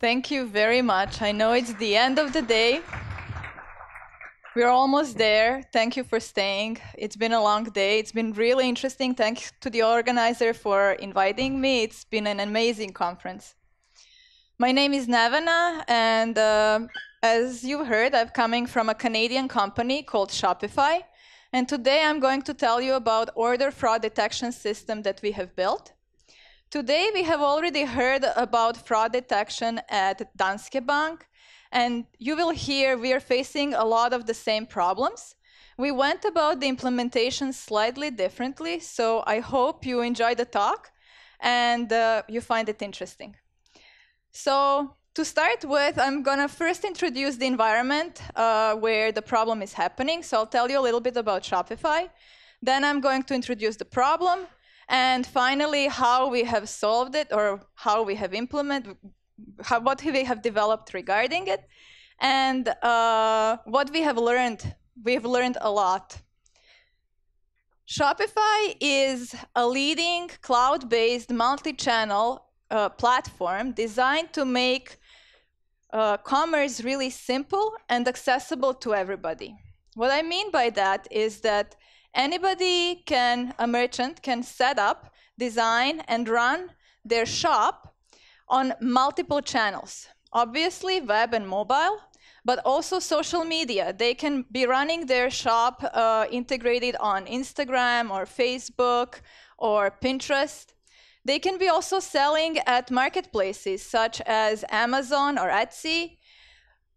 Thank you very much. I know it's the end of the day. We're almost there. Thank you for staying. It's been a long day. It's been really interesting. Thanks to the organizer for inviting me. It's been an amazing conference. My name is Nevena, and uh, as you heard, I'm coming from a Canadian company called Shopify. And today I'm going to tell you about order fraud detection system that we have built. Today we have already heard about fraud detection at Danske Bank, and you will hear we are facing a lot of the same problems. We went about the implementation slightly differently, so I hope you enjoy the talk and uh, you find it interesting. So to start with, I'm going to first introduce the environment uh, where the problem is happening. So I'll tell you a little bit about Shopify. Then I'm going to introduce the problem. And finally, how we have solved it or how we have implemented, how, what we have developed regarding it, and uh, what we have learned. We've learned a lot. Shopify is a leading cloud-based multi-channel uh, platform designed to make uh, commerce really simple and accessible to everybody. What I mean by that is that anybody can, a merchant can set up, design, and run their shop on multiple channels. Obviously, web and mobile, but also social media. They can be running their shop uh, integrated on Instagram or Facebook or Pinterest. They can be also selling at marketplaces such as Amazon or Etsy,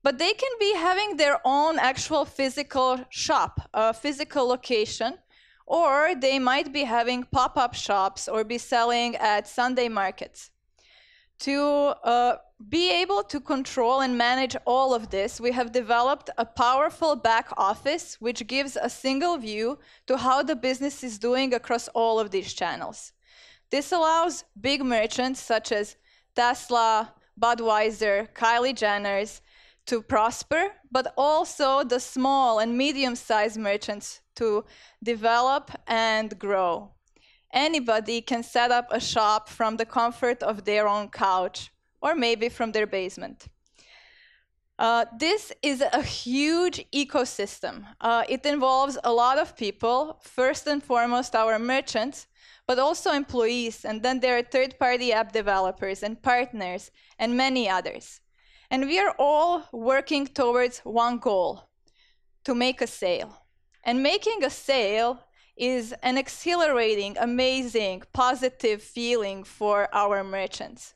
but they can be having their own actual physical shop, a physical location, or they might be having pop up shops or be selling at Sunday markets. To uh, be able to control and manage all of this, we have developed a powerful back office which gives a single view to how the business is doing across all of these channels. This allows big merchants such as Tesla, Budweiser, Kylie Jenner's to prosper, but also the small and medium-sized merchants to develop and grow. Anybody can set up a shop from the comfort of their own couch or maybe from their basement. Uh, this is a huge ecosystem. Uh, it involves a lot of people, first and foremost our merchants, but also employees, and then there are third-party app developers and partners and many others. And we are all working towards one goal, to make a sale. And making a sale is an exhilarating, amazing, positive feeling for our merchants.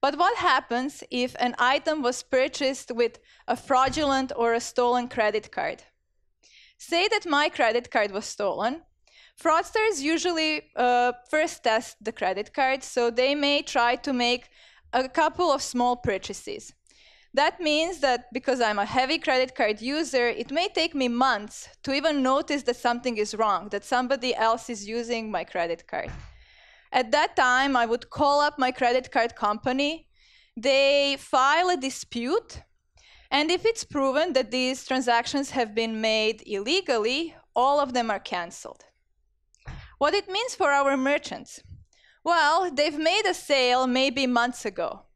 But what happens if an item was purchased with a fraudulent or a stolen credit card? Say that my credit card was stolen, Fraudsters usually uh, first test the credit card, so they may try to make a couple of small purchases. That means that because I'm a heavy credit card user, it may take me months to even notice that something is wrong, that somebody else is using my credit card. At that time, I would call up my credit card company. They file a dispute. And if it's proven that these transactions have been made illegally, all of them are canceled. What it means for our merchants? Well, they've made a sale maybe months ago,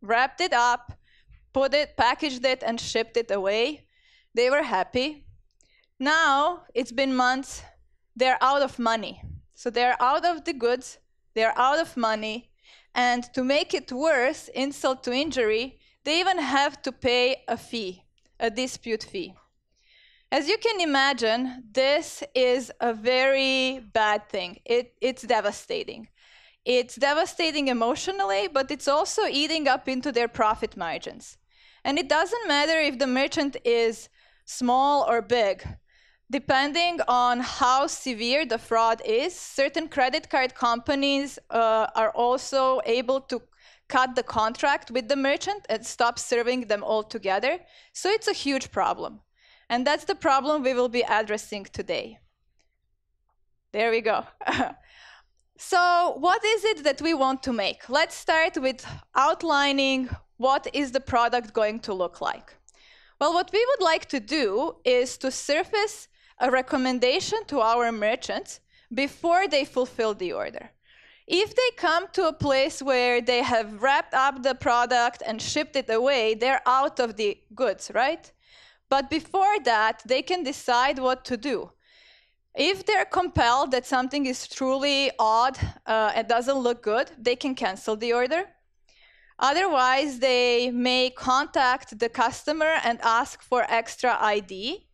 wrapped it up, put it, packaged it, and shipped it away. They were happy. Now it's been months, they're out of money. So they're out of the goods, they're out of money, and to make it worse, insult to injury, they even have to pay a fee, a dispute fee. As you can imagine, this is a very bad thing. It, it's devastating. It's devastating emotionally, but it's also eating up into their profit margins. And it doesn't matter if the merchant is small or big. Depending on how severe the fraud is, certain credit card companies uh, are also able to cut the contract with the merchant and stop serving them altogether. So it's a huge problem. And that's the problem we will be addressing today. There we go. so what is it that we want to make? Let's start with outlining what is the product going to look like. Well, what we would like to do is to surface a recommendation to our merchants before they fulfill the order. If they come to a place where they have wrapped up the product and shipped it away, they're out of the goods, right? But before that, they can decide what to do. If they're compelled that something is truly odd uh, and doesn't look good, they can cancel the order. Otherwise, they may contact the customer and ask for extra ID.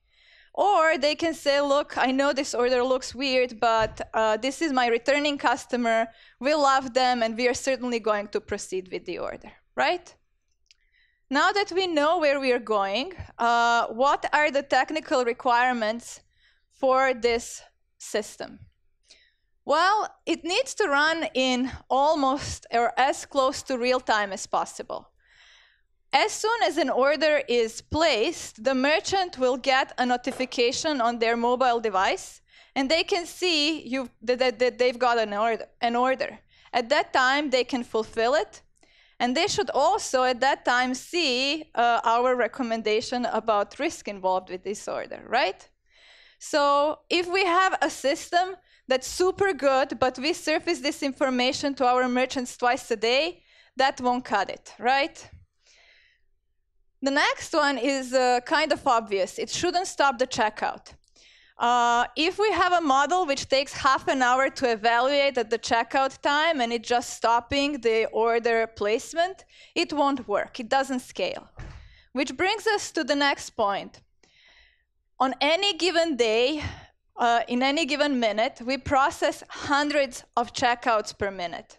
Or they can say, look, I know this order looks weird, but uh, this is my returning customer. We love them, and we are certainly going to proceed with the order, right? Now that we know where we are going, uh, what are the technical requirements for this system? Well, it needs to run in almost or as close to real time as possible. As soon as an order is placed, the merchant will get a notification on their mobile device, and they can see you, that, that they've got an order, an order. At that time, they can fulfill it, and they should also, at that time, see uh, our recommendation about risk involved with this order, right? So if we have a system that's super good, but we surface this information to our merchants twice a day, that won't cut it, right? The next one is uh, kind of obvious. It shouldn't stop the checkout. Uh, if we have a model which takes half an hour to evaluate at the checkout time and it's just stopping the order placement, it won't work. It doesn't scale. Which brings us to the next point. On any given day, uh, in any given minute, we process hundreds of checkouts per minute.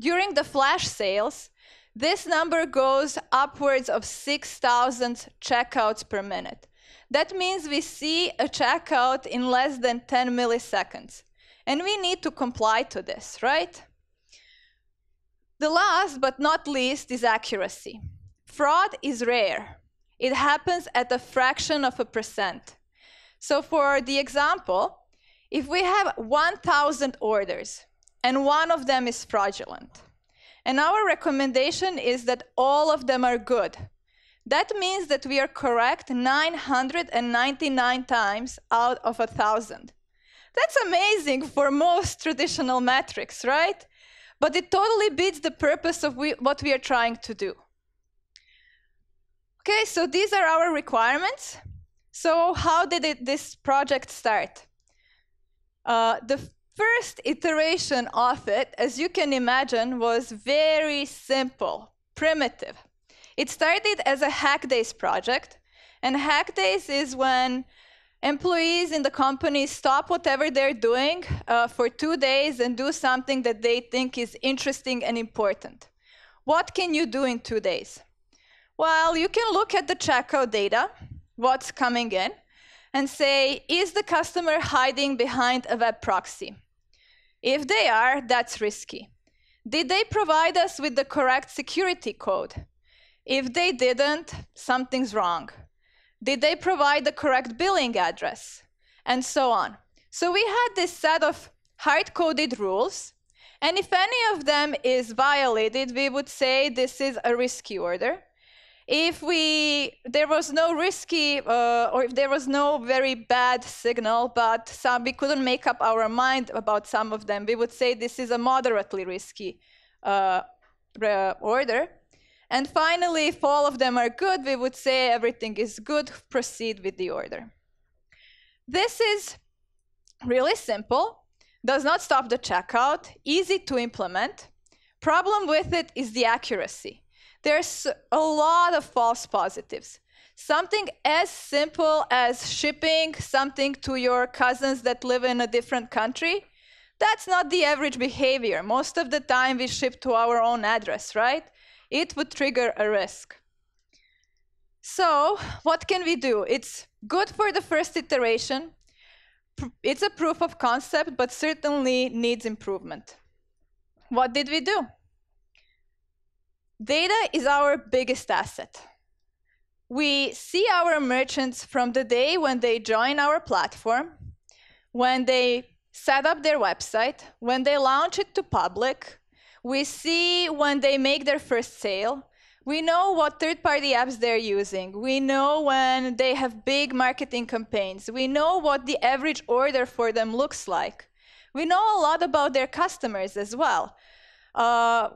During the flash sales, this number goes upwards of 6,000 checkouts per minute. That means we see a checkout in less than 10 milliseconds. And we need to comply to this, right? The last but not least is accuracy. Fraud is rare. It happens at a fraction of a percent. So for the example, if we have 1,000 orders and one of them is fraudulent, and our recommendation is that all of them are good, that means that we are correct 999 times out of a 1,000. That's amazing for most traditional metrics, right? But it totally beats the purpose of we, what we are trying to do. Okay, so these are our requirements. So how did it, this project start? Uh, the first iteration of it, as you can imagine, was very simple, primitive. It started as a hack days project, and hack days is when employees in the company stop whatever they're doing uh, for two days and do something that they think is interesting and important. What can you do in two days? Well, you can look at the checkout data what's coming in and say, is the customer hiding behind a web proxy? If they are, that's risky. Did they provide us with the correct security code? If they didn't, something's wrong. Did they provide the correct billing address? And so on. So we had this set of hard-coded rules, and if any of them is violated, we would say this is a risky order if we there was no risky uh, or if there was no very bad signal but some we couldn't make up our mind about some of them we would say this is a moderately risky uh, order. And finally if all of them are good we would say everything is good proceed with the order. This is really simple does not stop the checkout easy to implement. Problem with it is the accuracy there's a lot of false positives. Something as simple as shipping something to your cousins that live in a different country, that's not the average behavior. Most of the time we ship to our own address, right? It would trigger a risk. So what can we do? It's good for the first iteration. It's a proof of concept, but certainly needs improvement. What did we do? Data is our biggest asset. We see our merchants from the day when they join our platform, when they set up their website, when they launch it to public. We see when they make their first sale. We know what third-party apps they're using. We know when they have big marketing campaigns. We know what the average order for them looks like. We know a lot about their customers as well. Uh,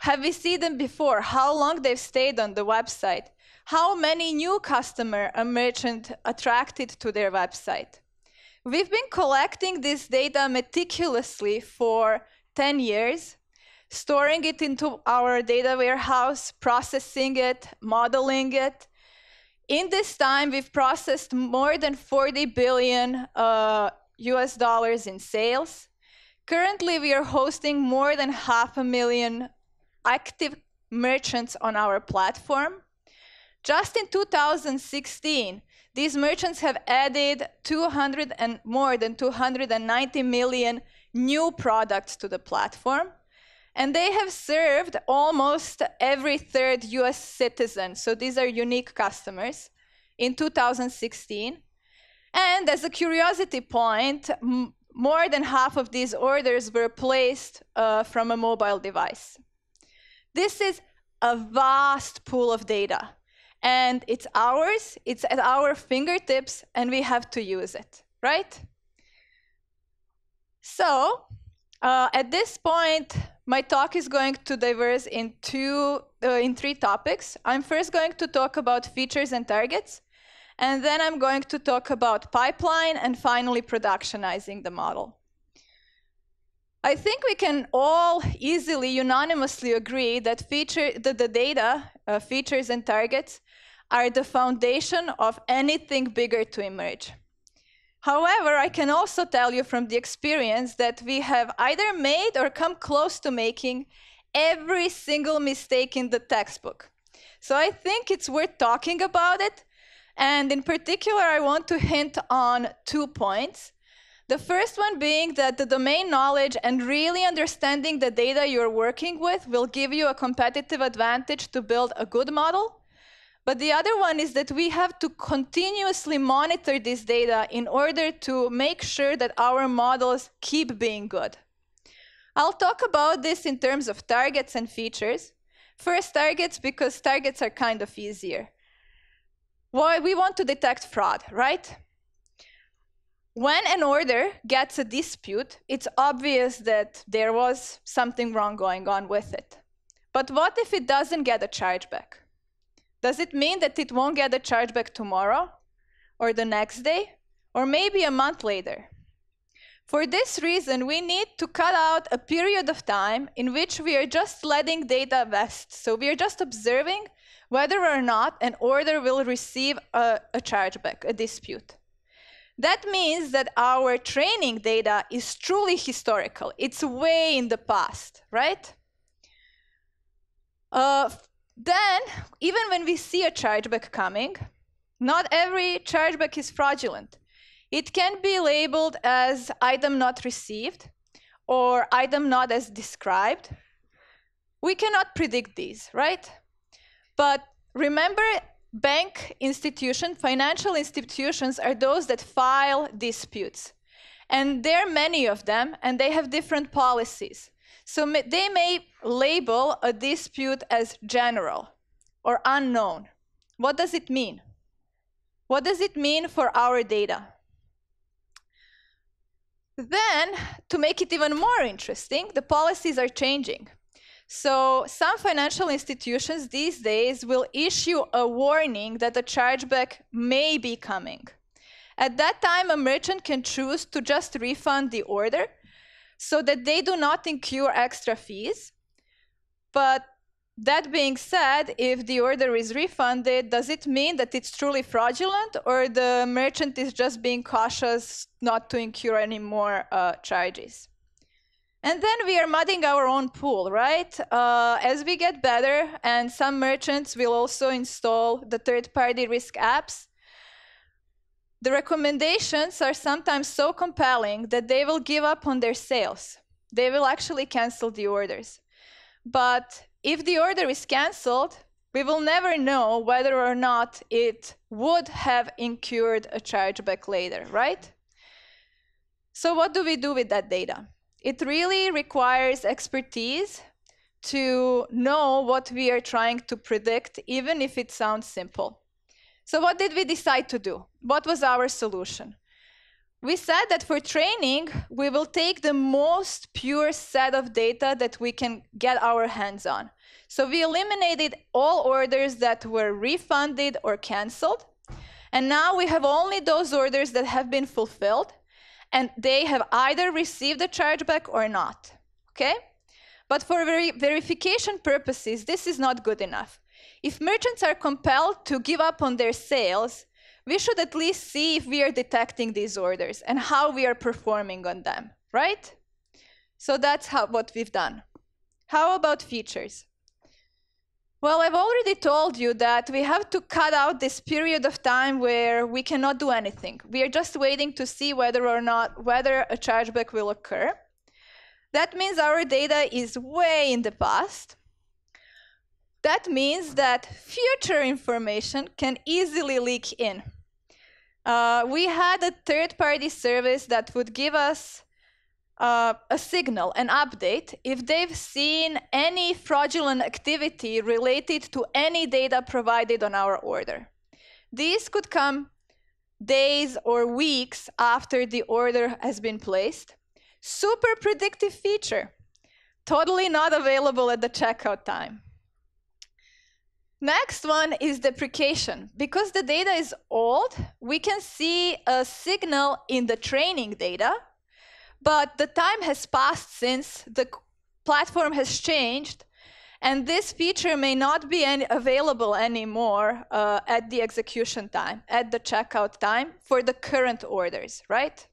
have we seen them before? How long they've stayed on the website? How many new customer a merchant attracted to their website? We've been collecting this data meticulously for 10 years, storing it into our data warehouse, processing it, modeling it. In this time, we've processed more than 40 billion uh, US dollars in sales. Currently, we are hosting more than half a million active merchants on our platform. Just in 2016, these merchants have added 200 and more than 290 million new products to the platform. And they have served almost every third US citizen. So these are unique customers in 2016. And as a curiosity point, more than half of these orders were placed uh, from a mobile device. This is a vast pool of data, and it's ours, it's at our fingertips, and we have to use it, right? So, uh, at this point, my talk is going to diverse in two, uh, in three topics. I'm first going to talk about features and targets, and then I'm going to talk about pipeline, and finally productionizing the model. I think we can all easily, unanimously agree that, feature, the data, uh, features and targets are the foundation of anything bigger to emerge. However, I can also tell you from the experience that we have either made or come close to making every single mistake in the textbook. So I think it's worth talking about it. And in particular, I want to hint on two points. The first one being that the domain knowledge and really understanding the data you're working with will give you a competitive advantage to build a good model. But the other one is that we have to continuously monitor this data in order to make sure that our models keep being good. I'll talk about this in terms of targets and features. First, targets, because targets are kind of easier. Why we want to detect fraud, right? When an order gets a dispute, it's obvious that there was something wrong going on with it. But what if it doesn't get a chargeback? Does it mean that it won't get a chargeback tomorrow, or the next day, or maybe a month later? For this reason, we need to cut out a period of time in which we are just letting data vest. So we are just observing whether or not an order will receive a, a chargeback, a dispute. That means that our training data is truly historical. It's way in the past, right? Uh, then, even when we see a chargeback coming, not every chargeback is fraudulent. It can be labeled as item not received or item not as described. We cannot predict these, right? But remember, bank institutions, financial institutions are those that file disputes. And there are many of them, and they have different policies. So they may label a dispute as general or unknown. What does it mean? What does it mean for our data? Then, to make it even more interesting, the policies are changing. So some financial institutions these days will issue a warning that a chargeback may be coming. At that time, a merchant can choose to just refund the order so that they do not incur extra fees. But that being said, if the order is refunded, does it mean that it's truly fraudulent or the merchant is just being cautious not to incur any more uh, charges? And then we are mudding our own pool, right? Uh, as we get better, and some merchants will also install the third-party risk apps, the recommendations are sometimes so compelling that they will give up on their sales. They will actually cancel the orders. But if the order is canceled, we will never know whether or not it would have incurred a chargeback later, right? So what do we do with that data? It really requires expertise to know what we are trying to predict, even if it sounds simple. So what did we decide to do? What was our solution? we said that for training, we will take the most pure set of data that we can get our hands on. So we eliminated all orders that were refunded or canceled. And now we have only those orders that have been fulfilled and they have either received a chargeback or not. Okay? But for ver verification purposes, this is not good enough. If merchants are compelled to give up on their sales, we should at least see if we are detecting these orders and how we are performing on them, right? So that's how, what we've done. How about features? Well, I've already told you that we have to cut out this period of time where we cannot do anything. We are just waiting to see whether or not whether a chargeback will occur. That means our data is way in the past. That means that future information can easily leak in. Uh, we had a third-party service that would give us uh, a signal, an update, if they've seen any fraudulent activity related to any data provided on our order. These could come days or weeks after the order has been placed. Super predictive feature, totally not available at the checkout time. Next one is deprecation. Because the data is old, we can see a signal in the training data, but the time has passed since the platform has changed, and this feature may not be any available anymore uh, at the execution time, at the checkout time for the current orders, right?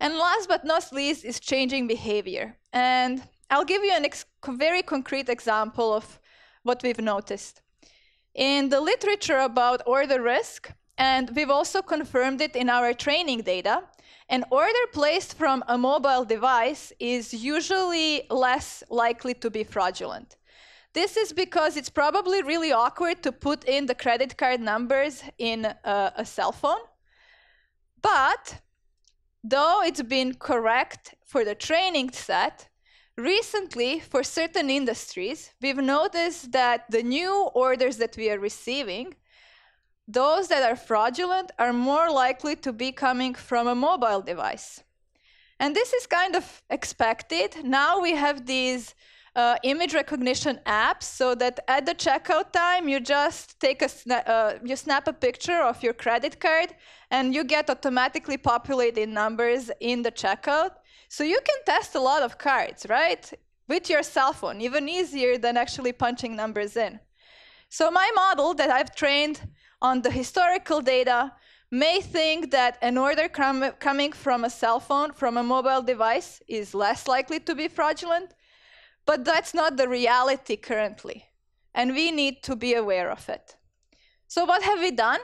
And last but not least is changing behavior. And I'll give you a very concrete example of what we've noticed. In the literature about order risk, and we've also confirmed it in our training data, an order placed from a mobile device is usually less likely to be fraudulent. This is because it's probably really awkward to put in the credit card numbers in a, a cell phone. But though it's been correct for the training set, Recently, for certain industries, we've noticed that the new orders that we are receiving, those that are fraudulent, are more likely to be coming from a mobile device. And this is kind of expected. Now we have these uh, image recognition apps so that at the checkout time you just take a sna uh, you snap a picture of your credit card and you get automatically populated numbers in the checkout so you can test a lot of cards, right? With your cell phone, even easier than actually punching numbers in. So my model that I've trained on the historical data may think that an order com coming from a cell phone, from a mobile device, is less likely to be fraudulent, but that's not the reality currently, and we need to be aware of it. So what have we done?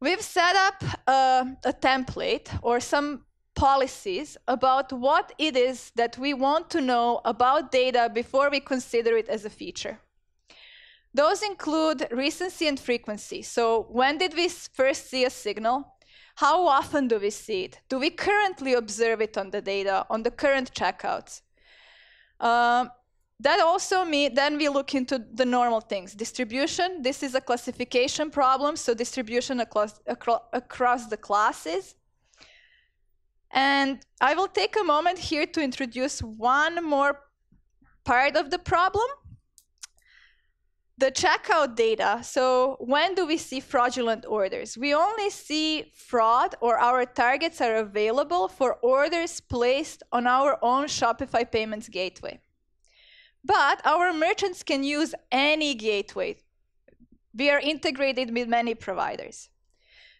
We've set up a, a template or some policies about what it is that we want to know about data before we consider it as a feature. Those include recency and frequency. So when did we first see a signal? How often do we see it? Do we currently observe it on the data, on the current checkouts? Uh, that also means then we look into the normal things. Distribution, this is a classification problem, so distribution across, across the classes. And I will take a moment here to introduce one more part of the problem. The checkout data. So when do we see fraudulent orders? We only see fraud or our targets are available for orders placed on our own Shopify Payments Gateway. But our merchants can use any gateway. We are integrated with many providers.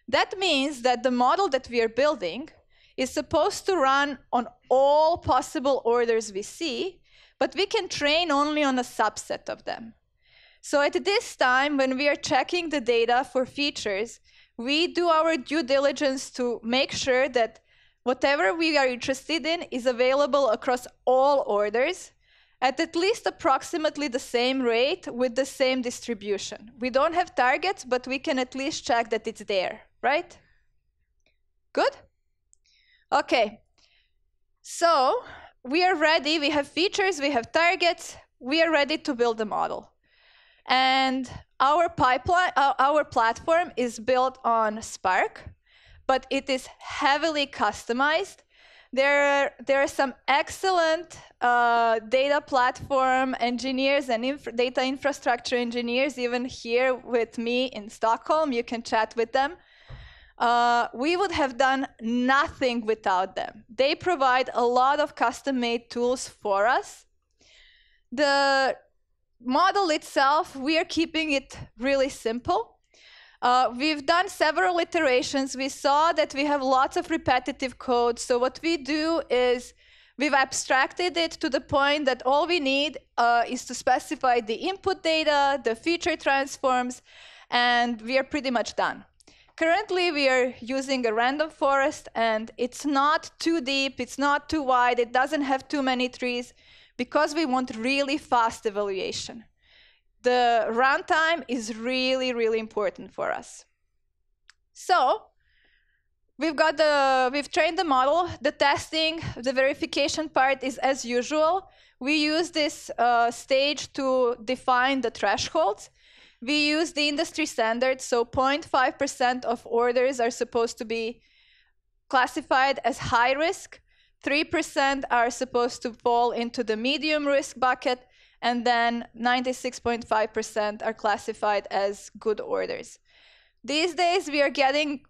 That means that the model that we are building is supposed to run on all possible orders we see, but we can train only on a subset of them. So at this time, when we are checking the data for features, we do our due diligence to make sure that whatever we are interested in is available across all orders at at least approximately the same rate with the same distribution. We don't have targets, but we can at least check that it's there, right? Good? Okay, so we are ready. We have features, we have targets. We are ready to build a model. And our pipeline, uh, our platform is built on Spark. but it is heavily customized. There, there are some excellent uh, data platform engineers and inf data infrastructure engineers, even here with me in Stockholm. You can chat with them. Uh, we would have done nothing without them. They provide a lot of custom made tools for us. The model itself, we are keeping it really simple. Uh, we've done several iterations. We saw that we have lots of repetitive code. So what we do is we've abstracted it to the point that all we need uh, is to specify the input data, the feature transforms, and we are pretty much done. Currently, we are using a random forest, and it's not too deep, it's not too wide, it doesn't have too many trees, because we want really fast evaluation the runtime is really, really important for us. So we've got the, we've trained the model. The testing, the verification part is as usual. We use this uh, stage to define the thresholds. We use the industry standard, so 0.5% of orders are supposed to be classified as high risk. 3% are supposed to fall into the medium risk bucket, and then 96.5% are classified as good orders. These days, we are getting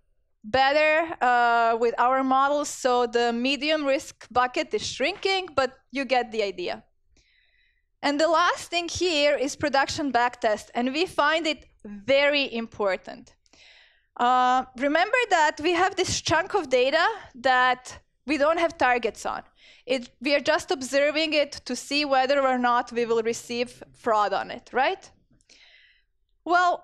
better uh, with our models, so the medium risk bucket is shrinking, but you get the idea. And the last thing here is production backtest, and we find it very important. Uh, remember that we have this chunk of data that we don't have targets on. It, we are just observing it to see whether or not we will receive fraud on it, right? Well,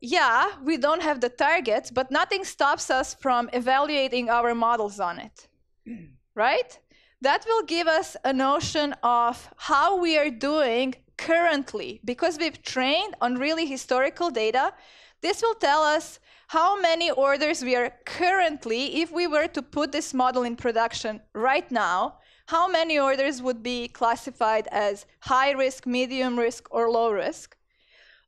yeah, we don't have the targets, but nothing stops us from evaluating our models on it, right? That will give us a notion of how we are doing currently. Because we've trained on really historical data, this will tell us how many orders we are currently, if we were to put this model in production right now, how many orders would be classified as high risk, medium risk, or low risk.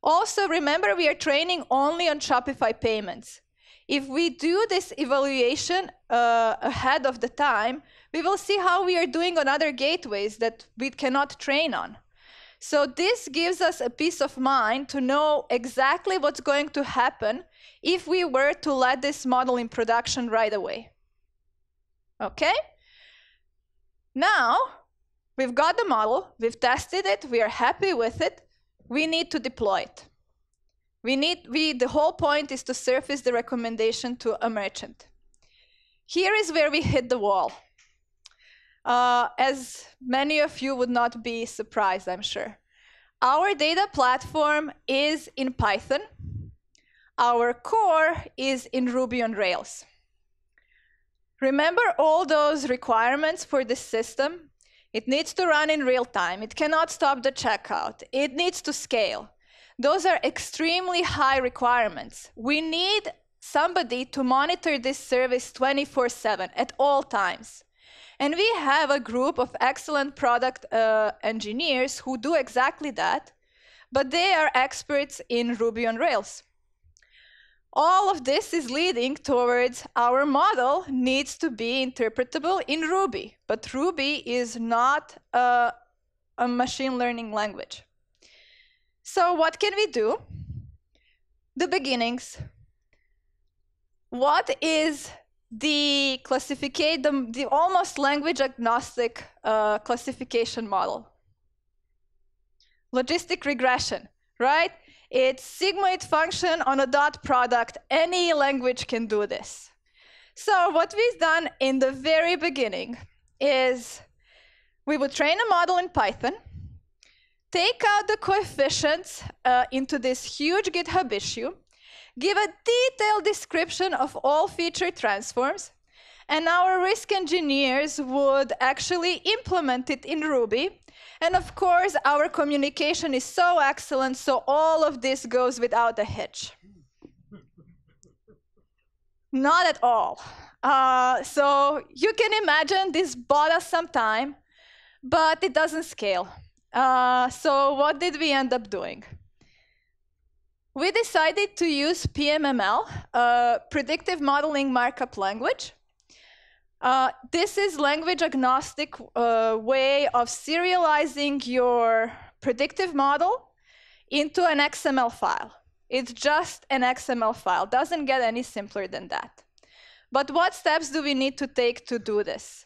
Also, remember we are training only on Shopify payments. If we do this evaluation uh, ahead of the time, we will see how we are doing on other gateways that we cannot train on. So this gives us a peace of mind to know exactly what's going to happen if we were to let this model in production right away. Okay? Now, we've got the model, we've tested it, we are happy with it, we need to deploy it. We need, we, the whole point is to surface the recommendation to a merchant. Here is where we hit the wall. Uh, as many of you would not be surprised, I'm sure. Our data platform is in Python. Our core is in Ruby on Rails. Remember all those requirements for this system? It needs to run in real time. It cannot stop the checkout. It needs to scale. Those are extremely high requirements. We need somebody to monitor this service 24 7 at all times. And we have a group of excellent product uh, engineers who do exactly that, but they are experts in Ruby on Rails all of this is leading towards our model needs to be interpretable in Ruby. But Ruby is not a, a machine learning language. So what can we do? The beginnings. What is the classification, the, the almost language agnostic uh, classification model? Logistic regression, right? It's sigmoid function on a dot product. Any language can do this. So what we've done in the very beginning is we would train a model in Python, take out the coefficients uh, into this huge GitHub issue, give a detailed description of all feature transforms, and our risk engineers would actually implement it in Ruby and of course, our communication is so excellent, so all of this goes without a hitch. Not at all. Uh, so you can imagine this bought us some time, but it doesn't scale. Uh, so what did we end up doing? We decided to use PMML, a predictive modeling markup language. Uh, this is language agnostic uh, way of serializing your predictive model into an XML file. It's just an XML file, doesn't get any simpler than that. But what steps do we need to take to do this?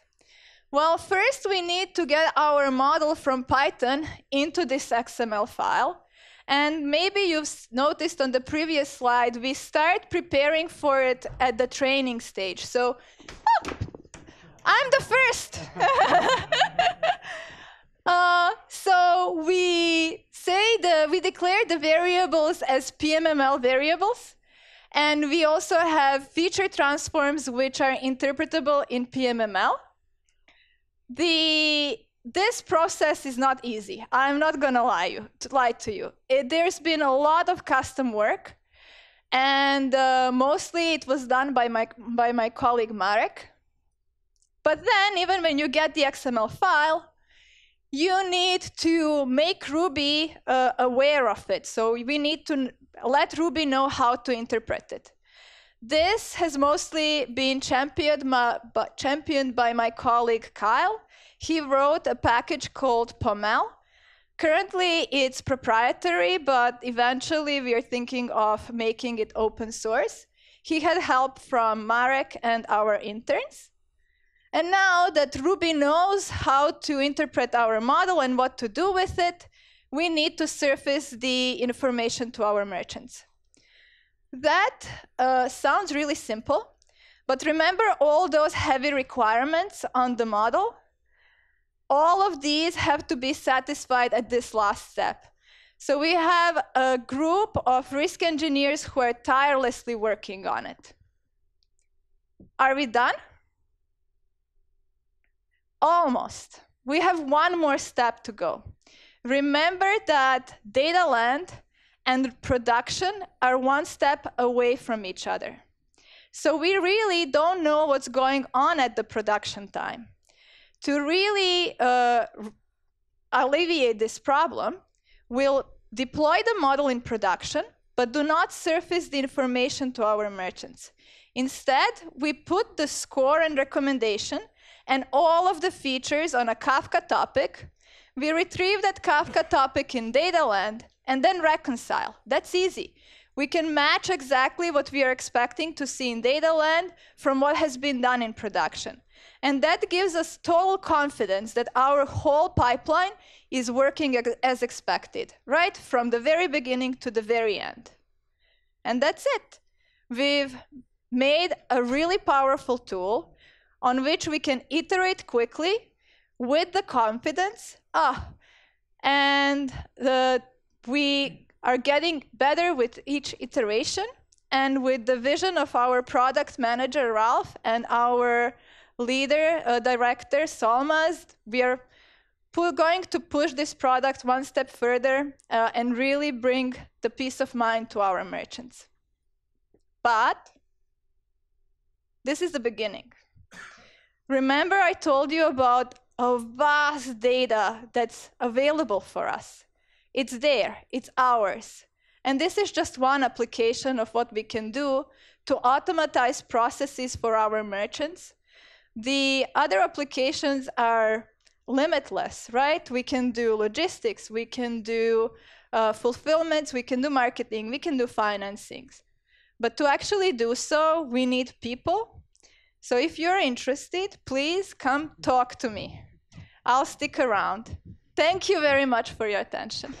Well, first we need to get our model from Python into this XML file. And maybe you've noticed on the previous slide, we start preparing for it at the training stage. So, oh, I'm the first. uh, so we say the we declare the variables as PMML variables. And we also have feature transforms which are interpretable in PMML. The, this process is not easy. I'm not going to lie, you, to lie to you. It, there's been a lot of custom work, and uh, mostly it was done by my, by my colleague Marek. But then, even when you get the XML file, you need to make Ruby uh, aware of it. So we need to let Ruby know how to interpret it. This has mostly been championed, championed by my colleague Kyle. He wrote a package called POML. Currently, it's proprietary, but eventually we are thinking of making it open source. He had help from Marek and our interns. And now that Ruby knows how to interpret our model and what to do with it, we need to surface the information to our merchants. That uh, sounds really simple, but remember all those heavy requirements on the model? All of these have to be satisfied at this last step. So we have a group of risk engineers who are tirelessly working on it. Are we done? Almost. We have one more step to go. Remember that data land and production are one step away from each other. So we really don't know what's going on at the production time. To really uh, alleviate this problem, we'll deploy the model in production, but do not surface the information to our merchants. Instead, we put the score and recommendation and all of the features on a Kafka topic we retrieve that Kafka topic in Dataland and then reconcile. That's easy. We can match exactly what we are expecting to see in Dataland from what has been done in production. And that gives us total confidence that our whole pipeline is working as expected, right? From the very beginning to the very end. And that's it. We've made a really powerful tool on which we can iterate quickly with the confidence ah, and the, we are getting better with each iteration. And with the vision of our product manager, Ralph, and our leader, uh, director, Solmaz, we are going to push this product one step further uh, and really bring the peace of mind to our merchants. But this is the beginning. Remember I told you about of vast data that's available for us. It's there, it's ours. And this is just one application of what we can do to automatize processes for our merchants. The other applications are limitless, right? We can do logistics, we can do uh, fulfillments, we can do marketing, we can do financings. But to actually do so, we need people so if you're interested, please come talk to me. I'll stick around. Thank you very much for your attention.